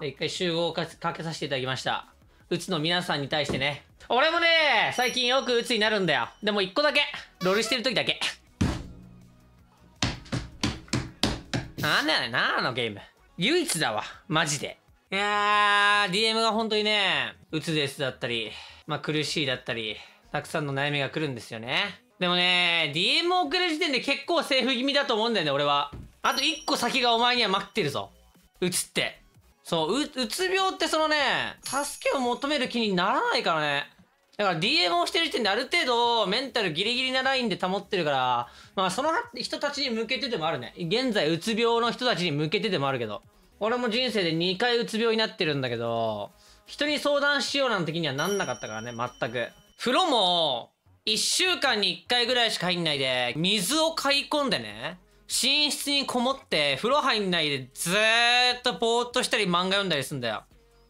一回集合をかけさせていただきました。うつの皆さんに対してね。俺もね、最近よくうつになるんだよ。でも一個だけ。ロールしてる時だけ。なんだよな、あのゲーム。唯一だわ。マジで。いやー、DM が本当にね、うつですだったり、まあ苦しいだったり、たくさんの悩みが来るんですよね。でもね、DM を送る時点で結構セーフ気味だと思うんだよね、俺は。あと一個先がお前には待ってるぞ。うつって。そう、う、うつ病ってそのね、助けを求める気にならないからね。だから DM をしてる時点である程度メンタルギリギリなラインで保ってるから、まあその人たちに向けてでもあるね。現在うつ病の人たちに向けてでもあるけど。俺も人生で2回うつ病になってるんだけど、人に相談しようなんて気にはなんなかったからね、全く。風呂も、1週間に1回ぐらいしか入んないで、水を買い込んでね、寝室にこもって風呂入んないでずーっとぼーっとしたり漫画読んだりすんだよ。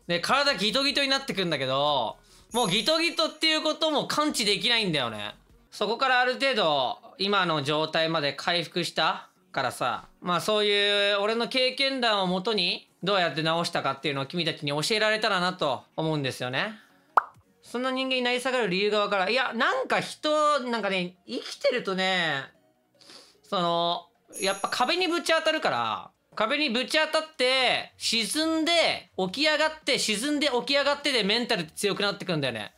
で、体ギトギトになってくんだけど、もうギトギトっていうことも感知できないんだよね。そこからある程度、今の状態まで回復したからさ、まあそういう俺の経験談をもとに、どうやって治したかっていうのを君たちに教えられたらなと思うんですよね。そんな人間になり下がる理由がわからん。いや、なんか人、なんかね、生きてるとね、その、やっぱ壁にぶち当たるから、壁にぶち当たって、沈んで、起き上がって、沈んで起き上がってでメンタル強くなってくんだよね。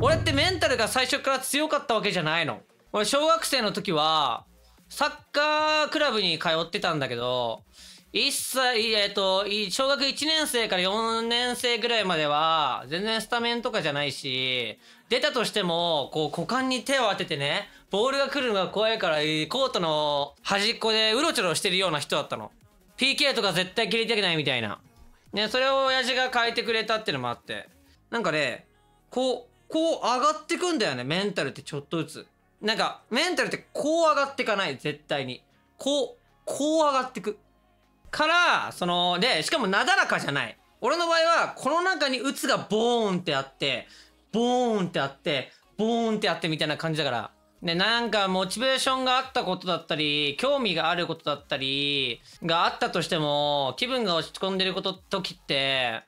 俺ってメンタルが最初から強かったわけじゃないの。俺小学生の時は、サッカークラブに通ってたんだけど、一歳、えっと、小学1年生から4年生ぐらいまでは、全然スタメンとかじゃないし、出たとしても、こう、股間に手を当ててね、ボールが来るのが怖いから、コートの端っこでうろちょろしてるような人だったの。PK とか絶対切りたくないみたいな。ね、それを親父が変えてくれたっていうのもあって。なんかね、こう、こう上がってくんだよね、メンタルってちょっとずつ。なんか、メンタルってこう上がってかない、絶対に。こう、こう上がってく。から、その、で、しかもなだらかじゃない。俺の場合は、この中に鬱がボーンってあって、ボーンってあって、ボーンってあってみたいな感じだから。ね、なんかモチベーションがあったことだったり、興味があることだったり、があったとしても、気分が落ち込んでること、時って、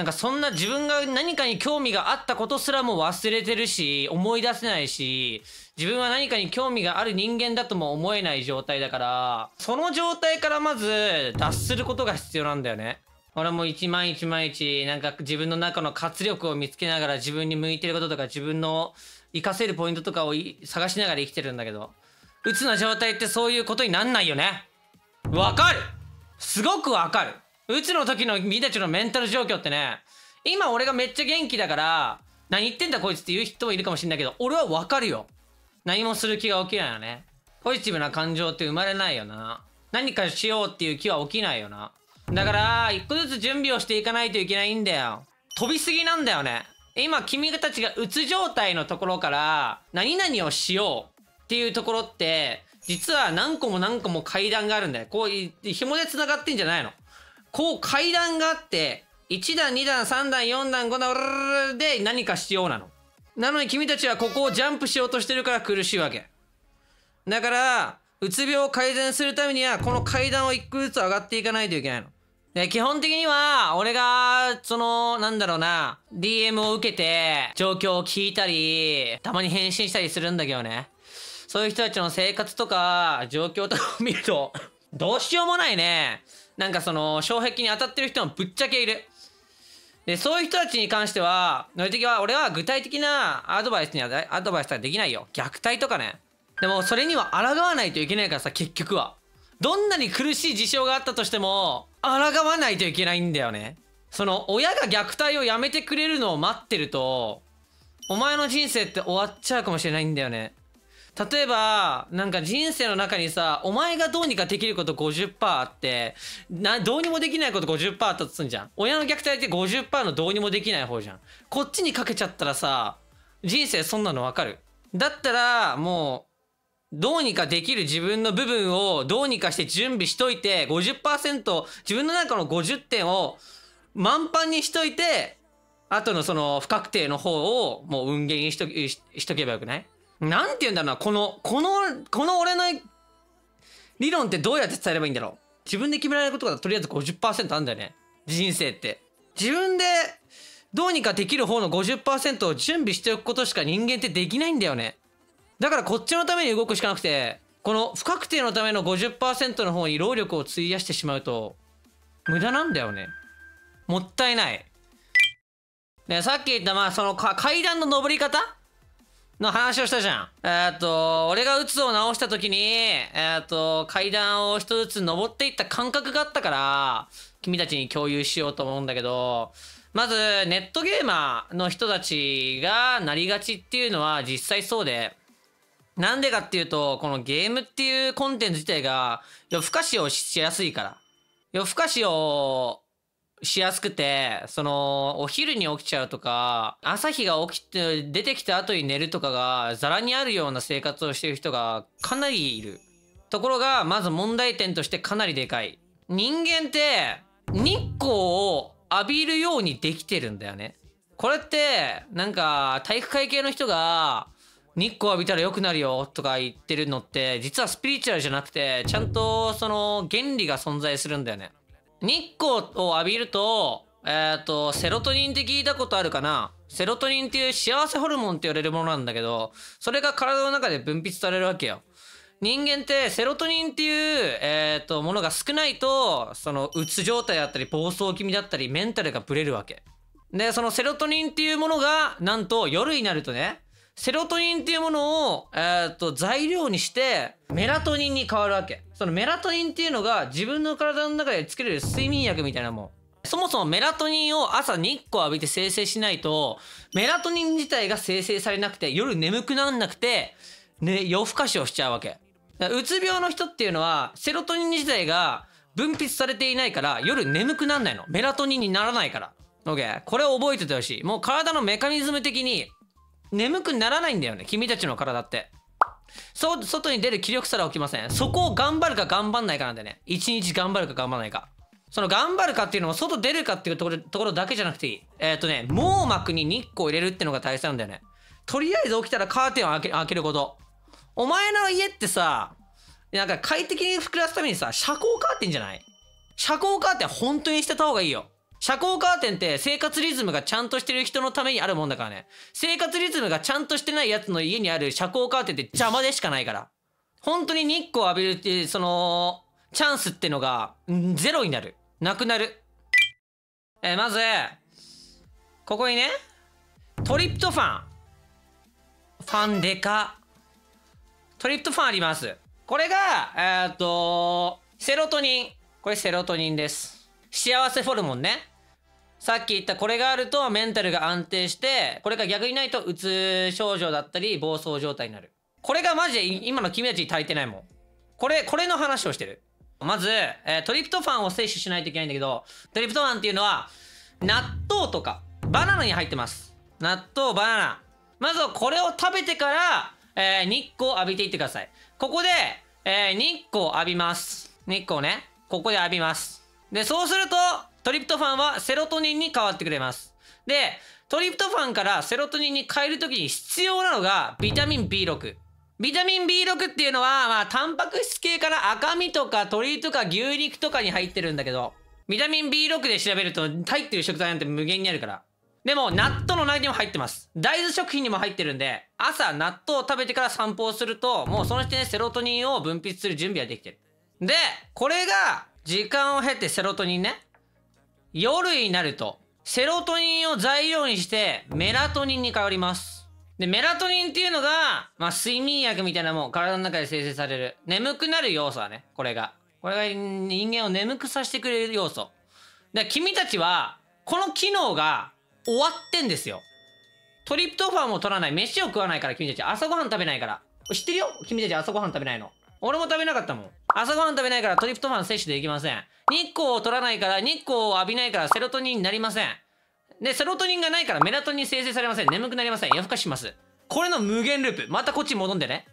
なんかそんな自分が何かに興味があったことすらも忘れてるし、思い出せないし、自分は何かに興味がある人間だとも思えない状態だから、その状態からまず脱することが必要なんだよね。俺も一毎日毎日、なんか自分の中の活力を見つけながら自分に向いてることとか自分の活かせるポイントとかを探しながら生きてるんだけど、鬱の状態ってそういうことになんないよね。わかるすごくわかるうつの時の君たちのメンタル状況ってね、今俺がめっちゃ元気だから、何言ってんだこいつって言う人もいるかもしんないけど、俺はわかるよ。何もする気が起きないよね。ポジティブな感情って生まれないよな。何かしようっていう気は起きないよな。だから、一個ずつ準備をしていかないといけないんだよ。飛びすぎなんだよね。今、君たちがうつ状態のところから、何々をしようっていうところって、実は何個も何個も階段があるんだよ。こう、紐で繋がってんじゃないの。こう階段があって、1段、2段、3段、4段、5段で何かしようなの。なのに君たちはここをジャンプしようとしてるから苦しいわけ。だから、うつ病を改善するためには、この階段を一個ずつ上がっていかないといけないの。で、基本的には、俺が、その、なんだろうな、DM を受けて、状況を聞いたり、たまに返信したりするんだけどね。そういう人たちの生活とか、状況とかを見ると、どうしようもないね。なんかその、障壁に当たってる人もぶっちゃけいる。で、そういう人たちに関しては、のり的は、俺は具体的なアドバイスには、アドバイスはできないよ。虐待とかね。でも、それには抗わないといけないからさ、結局は。どんなに苦しい事象があったとしても、抗わないといけないんだよね。その、親が虐待をやめてくれるのを待ってると、お前の人生って終わっちゃうかもしれないんだよね。例えば、なんか人生の中にさ、お前がどうにかできること50%あって、な、どうにもできないこと50%あったとすんじゃん。親の虐待って50%のどうにもできない方じゃん。こっちにかけちゃったらさ、人生そんなのわかる。だったら、もう、どうにかできる自分の部分をどうにかして準備しといて、50%、自分の中の50点を満帆にしといて、後のその不確定の方をもう運ゲーにしとしとけばよくない？なんて言うんだろうな、この、この、この俺の理論ってどうやって伝えればいいんだろう自分で決められることがとりあえず50%あるんだよね。人生って。自分でどうにかできる方の50%を準備しておくことしか人間ってできないんだよね。だからこっちのために動くしかなくて、この不確定のための50%の方に労力を費やしてしまうと、無駄なんだよね。もったいない。ね、さっき言ったまあその階段の登り方の話をしたじゃん。えっと、俺が鬱を治した時に、えっと、階段を一つずつ登っていった感覚があったから、君たちに共有しようと思うんだけど、まず、ネットゲーマーの人たちがなりがちっていうのは実際そうで、なんでかっていうと、このゲームっていうコンテンツ自体が夜更かしをしやすいから。夜更かしをしやすくて、その、お昼に起きちゃうとか、朝日が起きて、出てきた後に寝るとかが、ザラにあるような生活をしている人がかなりいる。ところが、まず問題点としてかなりでかい。人間って、日光を浴びるようにできてるんだよね。これって、なんか、体育会系の人が、日光浴びたら良くなるよとか言ってるのって、実はスピリチュアルじゃなくて、ちゃんとその原理が存在するんだよね。日光を浴びると、えっ、ー、と、セロトニンって聞いたことあるかな？セロトニンっていう幸せホルモンって言われるものなんだけど、それが体の中で分泌されるわけよ。人間ってセロトニンっていう、えっ、ー、と、ものが少ないと、その、うつ状態だったり、暴走気味だったり、メンタルがブレるわけ。で、そのセロトニンっていうものが、なんと夜になるとね、セロトニンっていうものを、えっ、と、材料にして、メラトニンに変わるわけ。そのメラトニンっていうのが自分の体の中で作れる睡眠薬みたいなもん。そもそもメラトニンを朝日光浴びて生成しないと、メラトニン自体が生成されなくて、夜眠くなんなくて、ね、夜更かしをしちゃうわけ。うつ病の人っていうのは、セロトニン自体が分泌されていないから、夜眠くなんないの。メラトニンにならないから。OK。これを覚えててほしい。もう体のメカニズム的に、眠くならないんだよね。君たちの体って。そ、外に出る気力すら起きません。そこを頑張るか頑張んないかなんでね。一日頑張るか頑張らないか。その頑張るかっていうのも外出るかっていうところところだけじゃなくていい。えっ、ー、とね、網膜に日光を入れるってのが大切なんだよね。とりあえず起きたらカーテンを開け開けること。お前の家ってさ、なんか快適に膨らすためにさ、遮光カーテンじゃない？遮光カーテン本当にしてた方がいいよ。遮光カーテンって生活リズムがちゃんとしてる人のためにあるもんだからね。生活リズムがちゃんとしてないやつの家にある遮光カーテンって邪魔でしかないから。本当に日光浴びるって、その、チャンスってのが、ゼロになる。なくなる。え、まず、ここにね、トリプトファン。ファンデカ。トリプトファンあります。これが、えー、っと、セロトニン。これセロトニンです。幸せホルモンね。さっき言ったこれがあるとメンタルが安定して、これが逆にないとうつ症状だったり暴走状態になる。これがマジで今の君たちに足りてないもん。これ、これの話をしてる。まず、えー、トリプトファンを摂取しないといけないんだけど、トリプトファンっていうのは、納豆とか、バナナに入ってます。納豆、バナナ。まずはこれを食べてから、えー、日光を浴びていってください。ここで、えー、日光を浴びます。日光ね。ここで浴びます。で、そうすると、トリプトファンはセロトニンに変わってくれます。で、トリプトファンからセロトニンに変えるときに必要なのがビタミン B6。ビタミン B6 っていうのは、まあ、タンパク質系から赤身とか鶏とか牛肉とかに入ってるんだけど、ビタミン B6 で調べると入ってる食材なんて無限にあるから。でも、納豆の中にも入ってます。大豆食品にも入ってるんで、朝納豆を食べてから散歩をすると、もうその時点でセロトニンを分泌する準備はできてる。で、これが、時間を経てセロトニンね。夜になると、セロトニンを材料にして、メラトニンに変わります。で、メラトニンっていうのが、まあ、睡眠薬みたいなもん、体の中で生成される。眠くなる要素はね、これが。これが人間を眠くさせてくれる要素。で、君たちは、この機能が終わってんですよ。トリプトファンも取らない。飯を食わないから君たち。朝ごはん食べないから。知ってるよ？君たち朝ごはん食べないの。俺も食べなかったもん。朝ごはん食べないからトリプトファン摂取できません。日光を取らないから、日光を浴びないからセロトニンになりません。で、セロトニンがないからメラトニン生成されません。眠くなりません。夜更かします。これの無限ループ。またこっち戻んでね。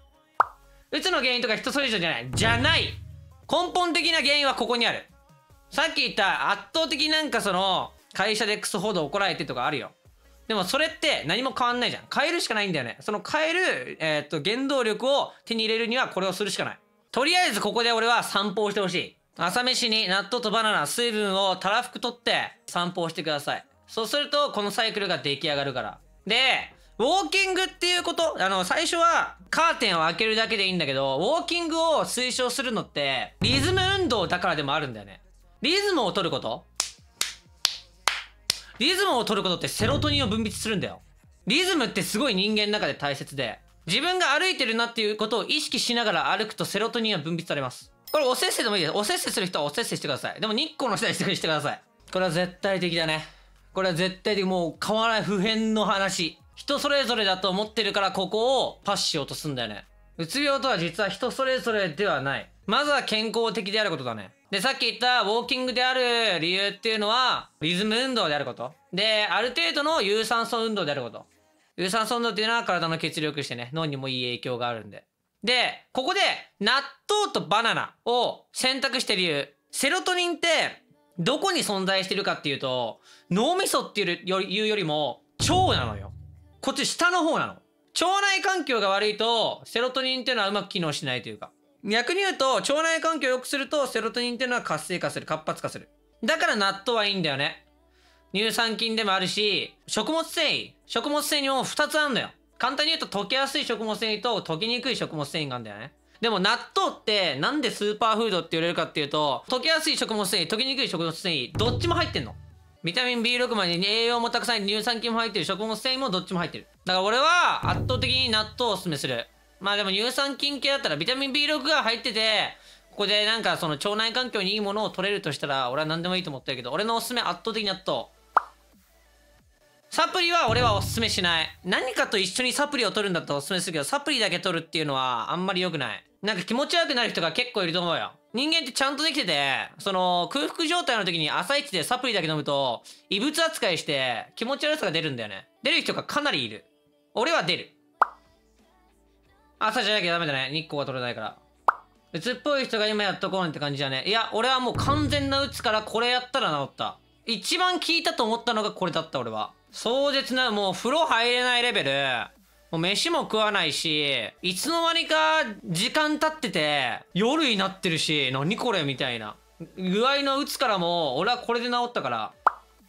うつの原因とか人それぞれじゃない。じゃない。根本的な原因はここにある。さっき言った圧倒的なんかその、会社でクソほど怒られてとかあるよ。でもそれって何も変わんないじゃん。変えるしかないんだよね。その変える、えー、っと、原動力を手に入れるにはこれをするしかない。とりあえずここで俺は散歩をしてほしい。朝飯に納豆とバナナ、水分をたらふく取って、散歩をしてください。そうすると、このサイクルが出来上がるから。で、ウォーキングっていうこと、あの、最初はカーテンを開けるだけでいいんだけど、ウォーキングを推奨するのって、リズム運動だからでもあるんだよね。リズムを取ることリズムを取ることってセロトニンを分泌するんだよ。リズムってすごい人間の中で大切で、自分が歩いてるなっていうことを意識しながら歩くとセロトニンは分泌されます。これおせっせでもいいです。おせっせする人はおせっせしてください。でも日光の下にしてください。これは絶対的だね。これは絶対的もう変わらない普遍の話。人それぞれだと思ってるからここをパスしようとすんだよね。うつ病とは実は人それぞれではない。まずは健康的であることだね。で、さっき言ったウォーキングである理由っていうのは、リズム運動であること。で、ある程度の有酸素運動であること。有酸素運動っていうのは体の血力してね、脳にもいい影響があるんで。で、ここで納豆とバナナを選択してる理由。セロトニンってどこに存在してるかっていうと、脳みそっていうよりも腸なのよ。こっち下の方なの。腸内環境が悪いと、セロトニンっていうのはうまく機能しないというか。逆に言うと、腸内環境を良くすると、セロトニンっていうのは活性化する、活発化する。だから納豆はいいんだよね。乳酸菌でもあるし、食物繊維。食物繊維も2つあるんだよ。簡単に言うと溶けやすい食物繊維と溶けにくい食物繊維があるんだよね。でも納豆ってなんでスーパーフードって言われるかっていうと、溶けやすい食物繊維、溶けにくい食物繊維、どっちも入ってんの。ビタミン B6 までに栄養もたくさん乳酸菌も入ってる食物繊維もどっちも入ってるだから俺は圧倒的に納豆をおすすめするまあでも乳酸菌系だったらビタミン B6 が入っててここでなんかその腸内環境にいいものを取れるとしたら俺は何でもいいと思ってるけど俺のおすすめ圧倒的納豆サプリは俺はおすすめしない何かと一緒にサプリを取るんだったらおすすめするけどサプリだけ取るっていうのはあんまり良くないなんか気持ち悪くなる人が結構いると思うよ。人間ってちゃんとできてて、その空腹状態の時に朝一でサプリだけ飲むと、異物扱いして気持ち悪さが出るんだよね。出る人がかなりいる。俺は出る。朝じゃなきゃダメだね。日光が取れないから。うつっぽい人が今やっとこうねって感じだね。いや、俺はもう完全なうつからこれやったら治った。一番効いたと思ったのがこれだった俺は。壮絶な、もう風呂入れないレベル。もう飯も食わないし、いつの間にか時間経ってて、夜になってるし、何これみたいな。具合の打つからも、俺はこれで治ったから。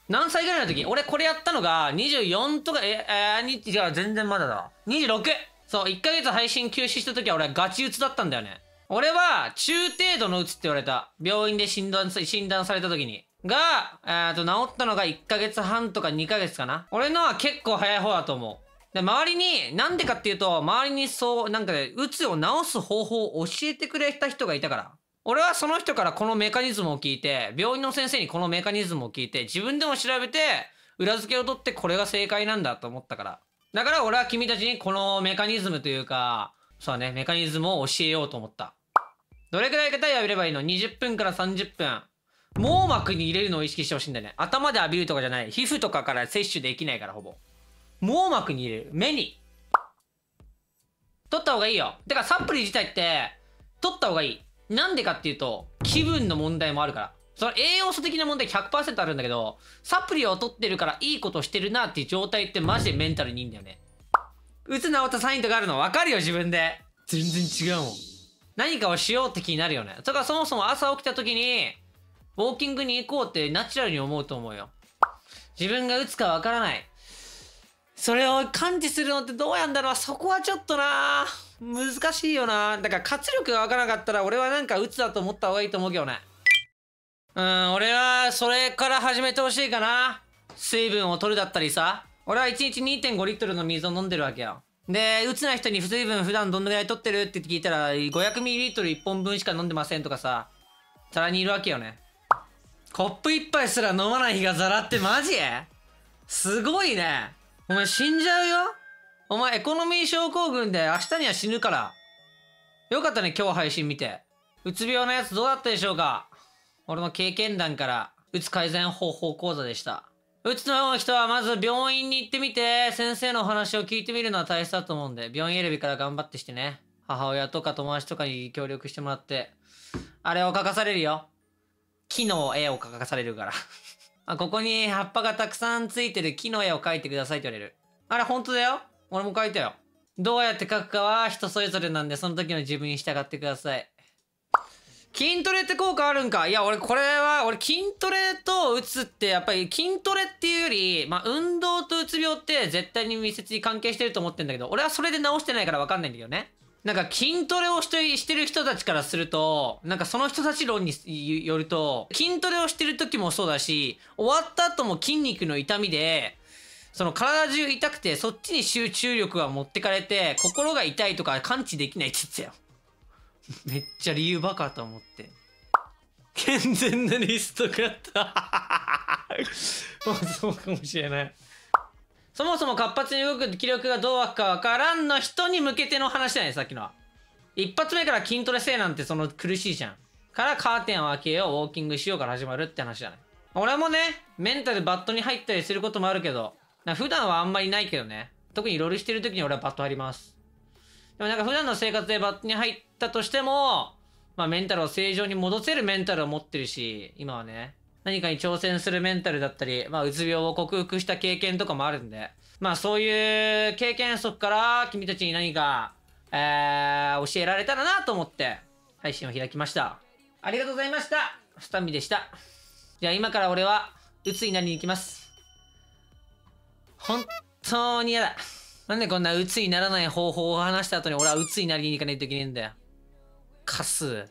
何歳ぐらいの時？俺これやったのが24とか、え、えー、違う、全然まだだ。26! そう、1ヶ月配信休止した時は俺はガチ打つだったんだよね。俺は中程度のうつって言われた。病院で診断、診断された時に。が、えーと、治ったのが1ヶ月半とか2ヶ月かな。俺のは結構早い方だと思う。で、周りに、なんでかっていうと、周りにそう、なんかね、うつを治す方法を教えてくれた人がいたから。俺はその人からこのメカニズムを聞いて、病院の先生にこのメカニズムを聞いて、自分でも調べて、裏付けを取ってこれが正解なんだと思ったから。だから俺は君たちにこのメカニズムというか、そうね、メカニズムを教えようと思った。どれくらい方浴びればいいの ?20 分から30分。網膜に入れるのを意識してほしいんだよね。頭で浴びるとかじゃない。皮膚とかから摂取できないから、ほぼ。網膜に入れる。目に。取った方がいいよ。てかサプリ自体って、取った方がいい。なんでかっていうと、気分の問題もあるから。その栄養素的な問題100%あるんだけど、サプリを取ってるからいいことしてるなっていう状態ってマジでメンタルにいいんだよね。うつ治ったサインとかあるの分かるよ、自分で。全然違うもん。何かをしようって気になるよね。だからそもそも朝起きた時に、ウォーキングに行こうってナチュラルに思うと思うよ。自分が打つか分からない。それを感知するのってどうやんだろうそこはちょっとな難しいよなだから活力がわからなかったら俺はなんか鬱だと思った方がいいと思うけどね。うん、俺はそれから始めてほしいかな。水分を取るだったりさ。俺は1日2.5リットルの水を飲んでるわけよ。で、鬱な人に水分普段どんぐらい取ってるって聞いたら、500ミリリットル1本分しか飲んでませんとかさ、ざらにいるわけよね。コップ1杯すら飲まない日がざらってマジ？すごいね。お前死んじゃうよ？お前エコノミー症候群で明日には死ぬから。よかったね、今日配信見て。うつ病のやつどうだったでしょうか？俺の経験談から、うつ改善方法講座でした。うつの人はまず病院に行ってみて、先生のお話を聞いてみるのは大切だと思うんで、病院選びから頑張ってしてね。母親とか友達とかに協力してもらって、あれを書かされるよ。木の絵を描かされるから あ、ここに葉っぱがたくさんついてる木の絵を描いてくださいって言われる。あれ、本当だよ。俺も描いたよ。どうやって描くかは人それぞれなんで、その時の自分に従ってください。筋トレって効果あるんか？いや、俺これは、俺筋トレとうつってやっぱり筋トレっていうより、まあ運動とうつ病って絶対に密接に関係してると思ってんだけど、俺はそれで治してないからわかんないんだけどね。なんか筋トレをしてしてる人たちからすると、なんかその人たち論によると、筋トレをしてる時もそうだし、終わった後も筋肉の痛みで、その体中痛くて、そっちに集中力が持ってかれて、心が痛いとか感知できないって言ってたよ。めっちゃ理由バカと思って。健全なリストがあった。まあそうかもしれない。そもそも活発に動く気力がどう湧くかわからんの人に向けての話じゃないさっきのは。一発目から筋トレせいなんてその苦しいじゃん。からカーテンを開けよう、ウォーキングしようから始まるって話じゃない。俺もね、メンタルバットに入ったりすることもあるけど、普段はあんまりないけどね。特にロールしてる時に俺はバット入ります。でもなんか普段の生活でバットに入ったとしても、まあメンタルを正常に戻せるメンタルを持ってるし、今はね。何かに挑戦するメンタルだったり、まあ、うつ病を克服した経験とかもあるんで、まあ、そういう経験則から君たちに何か、えー、教えられたらなと思って、配信を開きました。ありがとうございました。スタンビでした。じゃあ今から俺は、うつになりに行きます。本当に嫌だ。なんでこんなうつにならない方法を話した後に俺はうつになりに行かないといけないんだよ。カス。